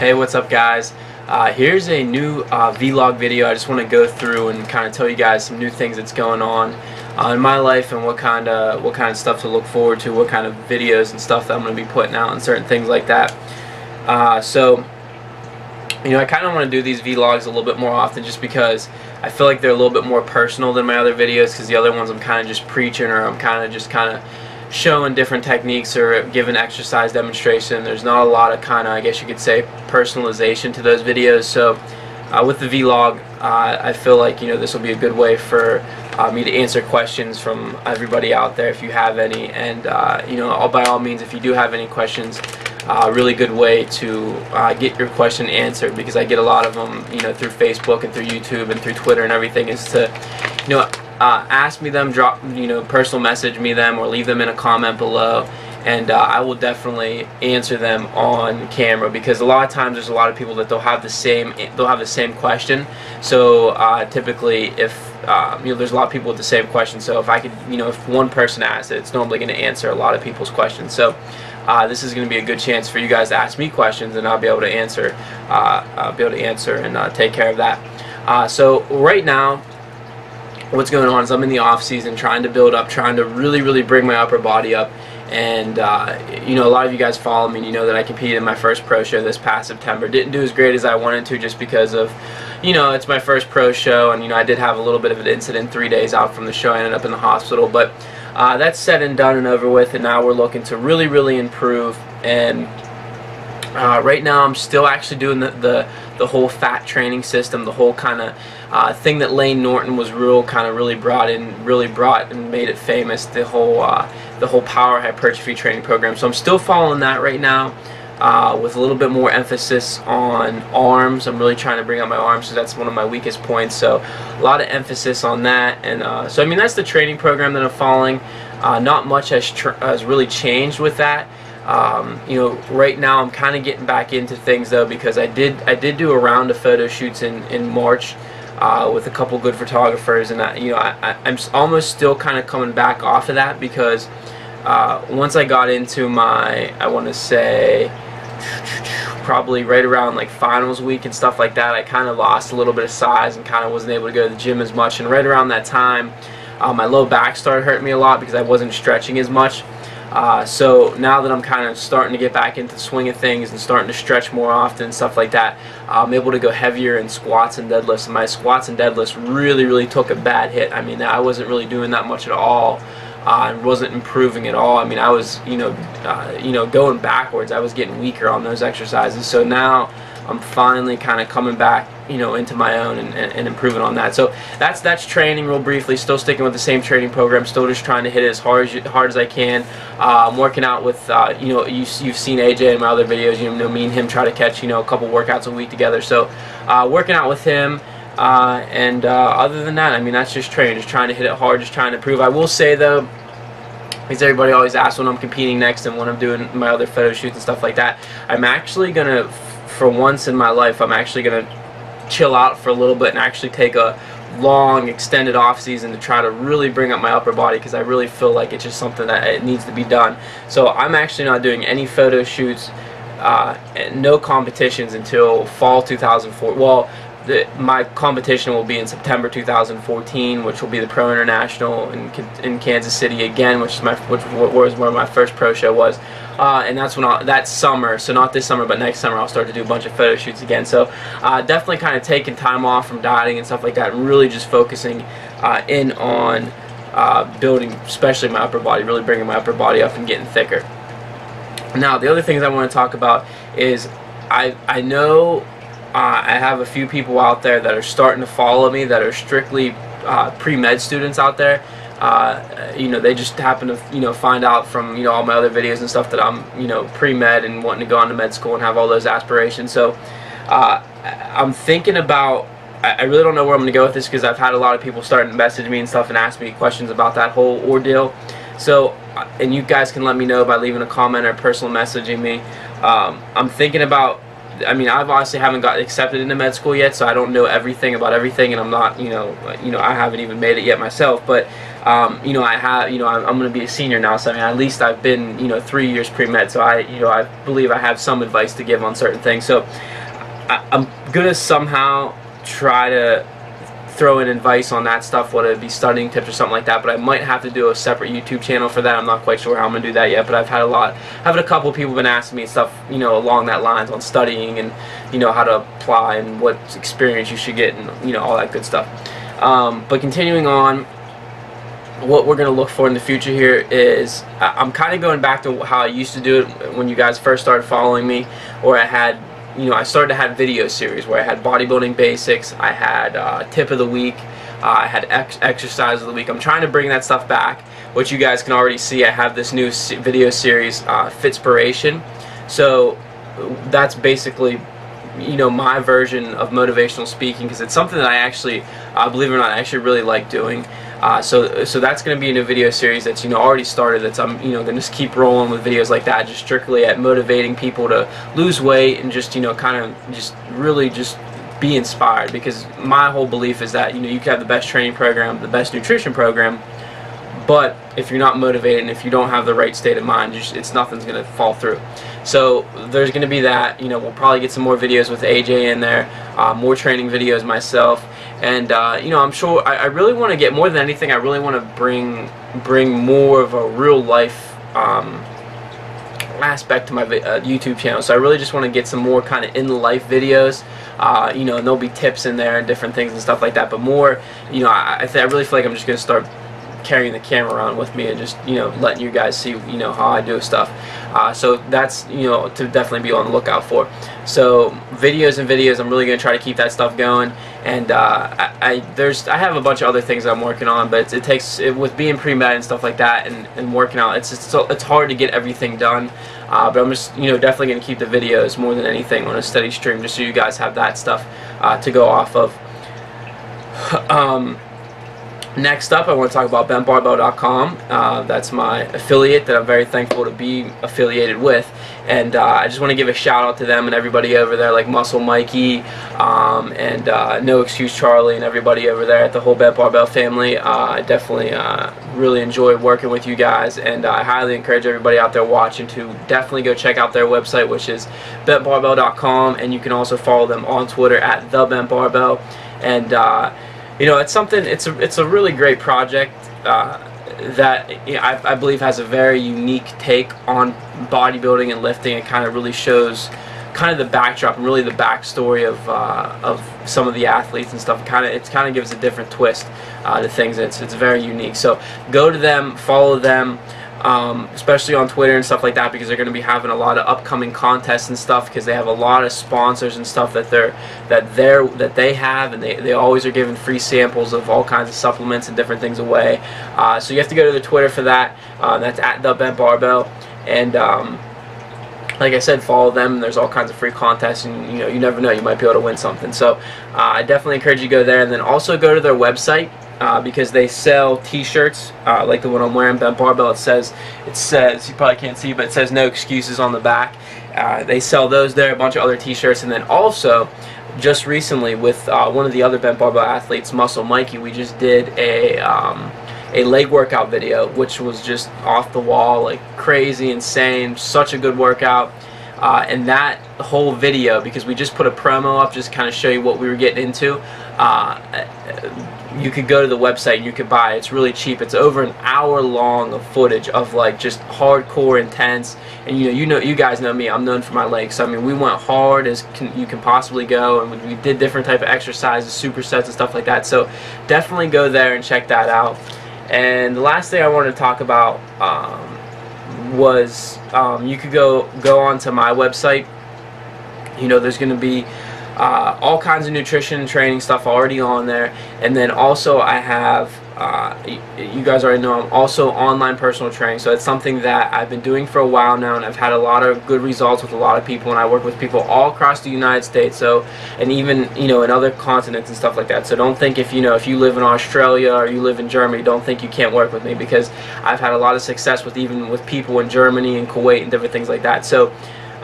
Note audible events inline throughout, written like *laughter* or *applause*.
Hey, what's up guys? Uh, here's a new uh, vlog video. I just want to go through and kind of tell you guys some new things that's going on uh, in my life and what kind of what kind of stuff to look forward to, what kind of videos and stuff that I'm going to be putting out and certain things like that. Uh, so, you know, I kind of want to do these vlogs a little bit more often just because I feel like they're a little bit more personal than my other videos because the other ones I'm kind of just preaching or I'm kind of just kind of showing different techniques or giving exercise demonstration. There's not a lot of kind of, I guess you could say, personalization to those videos. So uh, with the vlog, uh, I feel like you know this will be a good way for uh, me to answer questions from everybody out there if you have any. And uh, you know, all by all means, if you do have any questions, uh, a really good way to uh, get your question answered because I get a lot of them, you know, through Facebook and through YouTube and through Twitter and everything. Is to, you know, uh, ask me them, drop, you know, personal message me them, or leave them in a comment below, and uh, I will definitely answer them on camera because a lot of times there's a lot of people that they'll have the same they'll have the same question. So uh, typically, if um, you know, there's a lot of people with the same question. So if I could, you know, if one person asks it, it's normally going to answer a lot of people's questions. So. Uh, this is going to be a good chance for you guys to ask me questions, and I'll be able to answer, uh, be able to answer and uh, take care of that. Uh, so right now, what's going on is I'm in the off season trying to build up, trying to really, really bring my upper body up. And uh, you know, a lot of you guys follow me. and You know that I competed in my first pro show this past September. Didn't do as great as I wanted to, just because of, you know, it's my first pro show, and you know, I did have a little bit of an incident three days out from the show. I ended up in the hospital, but uh, that's said and done and over with. And now we're looking to really, really improve. And uh, right now, I'm still actually doing the, the the whole PHAT training system, the whole kind of uh, thing that Layne Norton was real kind of really brought in, really brought and made it famous. The whole uh, the whole power hypertrophy training program. So I'm still following that right now. Uh, with a little bit more emphasis on arms. I'm really trying to bring up my arms because that's one of my weakest points. So a lot of emphasis on that. And uh, so I mean that's the training program that I'm following. Uh, not much has, has really changed with that. Um, you know, right now I'm kind of getting back into things though because I did I did do a round of photo shoots in in March uh, with a couple good photographers, and I, you know I, I'm almost still kind of coming back off of that because uh, once I got into my I want to say probably right around like finals week and stuff like that, I kind of lost a little bit of size and kind of wasn't able to go to the gym as much. And right around that time, uh, my low back started hurting me a lot because I wasn't stretching as much. Uh, so now that I'm kind of starting to get back into the swing of things and starting to stretch more often and stuff like that, I'm able to go heavier in squats and deadlifts. And my squats and deadlifts really, really took a bad hit. I mean, I wasn't really doing that much at all. Uh, and wasn't improving at all. I mean, I was, you know, uh, you know, going backwards. I was getting weaker on those exercises. So now I'm finally kind of coming back, you know, into my own and, and, and, improving on that. So that's that's training real briefly. Still sticking with the same training program. Still just trying to hit it as hard as hard as I can. Uh, I'm working out with, uh, you know, you, you've seen AJ in my other videos. You know, me and him try to catch, you know, a couple workouts a week together. So uh, working out with him. Uh, and uh, other than that, I mean, that's just training, just trying to hit it hard, just trying to improve. I will say though, because everybody always asks when I'm competing next and when I'm doing my other photo shoots and stuff like that. I'm actually gonna for once in my life, I'm actually going to chill out for a little bit and actually take a long extended off season to try to really bring up my upper body because I really feel like it's just something that it needs to be done. So I'm actually not doing any photo shoots, uh, no competitions until fall 2004. Well, the, my competition will be in September 2014, which will be the Pro International in, in Kansas City again, which is my which was where my first pro show was uh, and that's when I'll, that summer, so not this summer, but next summer, I'll start to do a bunch of photo shoots again. So uh, definitely kind of taking time off from dieting and stuff like that, and really just focusing uh, in on uh, building, especially my upper body, really bringing my upper body up and getting thicker. Now, the other things I want to talk about is I I know uh, I have a few people out there that are starting to follow me that are strictly uh, pre-med students out there uh, you know, they just happen to, you know, find out from, you know, all my other videos and stuff that I'm, you know, pre-med and wanting to go on to med school and have all those aspirations. So uh, I'm thinking about, I really don't know where I'm going to go with this because I've had a lot of people starting to message me and stuff and ask me questions about that whole ordeal. So, uh, and you guys can let me know by leaving a comment or personal messaging me. Um, I'm thinking about I mean, I've obviously haven't got accepted into med school yet, so I don't know everything about everything, and I'm not, you know, you know, I haven't even made it yet myself. But um, you know, I have, you know, I'm, I'm going to be a senior now, so I mean, at least I've been, you know, three years pre-med, so I, you know, I believe I have some advice to give on certain things. So I, I'm going to somehow try to throw in advice on that stuff, whether it be studying tips or something like that. But I might have to do a separate YouTube channel for that. I'm not quite sure how I'm gonna do that yet. But I've had a lot, I've had a couple people been asking me stuff, you know, along that lines on studying and you know how to apply and what experience you should get and you know all that good stuff. Um, but continuing on, what we're going to look for in the future here is I'm kind of going back to how I used to do it when you guys first started following me or I had you know I started to have video series where I had bodybuilding basics I had uh, tip of the week uh, I had ex exercise of the week. I'm trying to bring that stuff back. Which you guys can already see I have this new video series uh, Fitspiration. So that's basically you know my version of motivational speaking because it's something that I actually uh, believe it or not I actually really like doing uh, so so that's going to be in a new video series that's you know already started. That's I'm you know going to just keep rolling with videos like that, just strictly at motivating people to lose weight and just you know kind of just really just be inspired. Because my whole belief is that you know you can have the best training program, the best nutrition program, but if you're not motivated and if you don't have the right state of mind, just, it's nothing's going to fall through. So there's going to be that. You know, we'll probably get some more videos with AJ in there, uh, more training videos myself, and uh, you know I'm sure I, I really want to get more than anything I really want to bring bring more of a real life um, aspect to my uh, YouTube channel so I really just want to get some more kind of in life videos uh, you know and there'll be tips in there and different things and stuff like that but more you know I, I, really feel like I'm just gonna start carrying the camera around with me and just you know letting you guys see you know how I do stuff. Uh, so that's you know to definitely be on the lookout for. So videos and videos I'm really gonna try to keep that stuff going. And uh, I, I, there's I have a bunch of other things I'm working on but it takes it, with being pre-med and stuff like that and, and working out it's it's, it's hard to get everything done. Uh, but I'm just you know definitely gonna keep the videos more than anything on a steady stream just so you guys have that stuff uh, to go off of. *sighs* Um, Next up, I want to talk about bentbarbell.com. Uh, that's my affiliate that I'm very thankful to be affiliated with. And uh, I just want to give a shout out to them and everybody over there, like Muscle Mikey um, and uh, No Excuse Charlie and everybody over there at the whole Bent Barbell family. Uh, I definitely uh, really enjoy working with you guys, and I highly encourage everybody out there watching to definitely go check out their website, which is bentbarbell.com, and you can also follow them on Twitter at the Bent Barbell. And uh, you know, it's something. It's a it's a really great project uh, that you know, I, I believe has a very unique take on bodybuilding and lifting. It kind of really shows kind of the backdrop and really the backstory of uh, of some of the athletes and stuff. Kind of it kind of gives a different twist uh, to things. It's it's very unique. So go to them, follow them um, especially on Twitter and stuff like that because they're going to be having a lot of upcoming contests and stuff because they have a lot of sponsors and stuff that they're that they're that they have and they, they always are giving free samples of all kinds of supplements and different things away uh, so you have to go to the Twitter for that uh, that's at the bent barbell and um, like I said, follow them. There's all kinds of free contests, and you know, you never know, you might be able to win something. So, uh, I definitely encourage you to go there, and then also go to their website uh, because they sell T-shirts uh, like the one I'm wearing, Bent Barbell. It says it says you probably can't see, but it says no excuses on the back. Uh, they sell those there, a bunch of other T-shirts, and then also just recently with uh, one of the other Bent Barbell athletes, Muscle Mikey, we just did a um, a leg workout video, which was just off the wall, like crazy, insane, such a good workout. Uh, and that whole video, because we just put a promo up, just kind of show you what we were getting into. Uh, you could go to the website and you could buy it. It's really cheap. It's over an hour long of footage of like just hardcore intense. And you know, you know, you guys know me. I'm known for my legs. So I mean, we went hard as can, you can possibly go, and we did different type of exercises, supersets and stuff like that. So definitely go there and check that out. And the last thing I wanted to talk about um, was um, you could go go onto my website. You know, there's going to be uh, all kinds of nutrition training stuff already on there. And then also I have uh, you guys already know I'm also online personal training. So it's something that I've been doing for a while now and I've had a lot of good results with a lot of people and I work with people all across the United States so and even you know in other continents and stuff like that. So don't think if you know if you live in Australia or you live in Germany don't think you can't work with me because I've had a lot of success with even with people in Germany and Kuwait and different things like that. So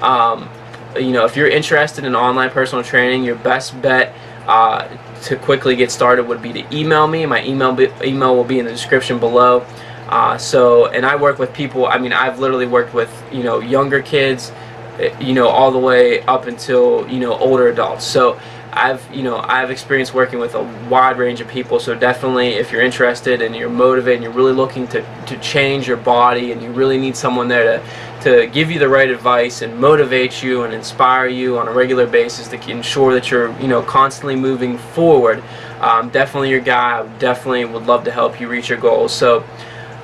um, you know, if you're interested in online personal training, your best bet uh, to quickly get started would be to email me. My email email will be in the description below. Uh, so, and I work with people. I mean, I've literally worked with you know younger kids, eh, you know, all the way up until you know older adults. So, I've you know I've experienced working with a wide range of people. So definitely, if you're interested and you're motivated and you're really looking to to change your body and you really need someone there to to give you the right advice and motivate you and inspire you on a regular basis to ensure that you're you know constantly moving forward. Um, definitely your guy. I definitely would love to help you reach your goals. So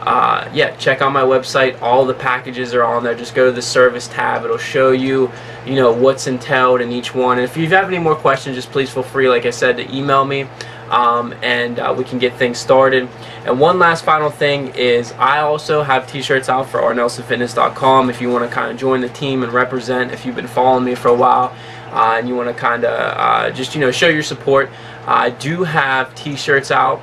uh, yeah, check out my website. All the packages are on there. Just go to the service tab. It'll show you, you know, what's entailed in each one. And if you have any more questions, just please feel free, like I said, to email me. Um, and uh, we can get things started. And one last final thing is I also have t-shirts out for rnelsonfitness.com if you want to kind of join the team and represent if you've been following me for a while uh, and you want to kind of uh, just you know show your support. I do have t-shirts out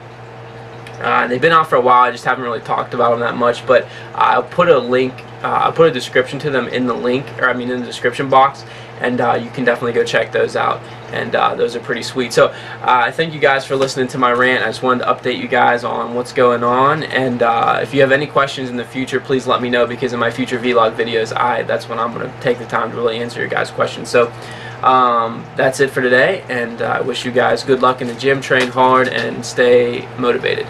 uh, they've been out for a while. I just haven't really talked about them that much, but I'll put a link. Uh, I'll put a description to them in the link, or I mean in the description box, and uh, you can definitely go check those out. And uh, those are pretty sweet. So uh, I thank you guys for listening to my rant. I just wanted to update you guys on what's going on. And uh, if you have any questions in the future, please let me know because in my future vlog videos, I that's when I'm going to take the time to really answer your guys' questions. So. Um, that's it for today, and I wish you guys good luck in the gym, train hard, and stay motivated.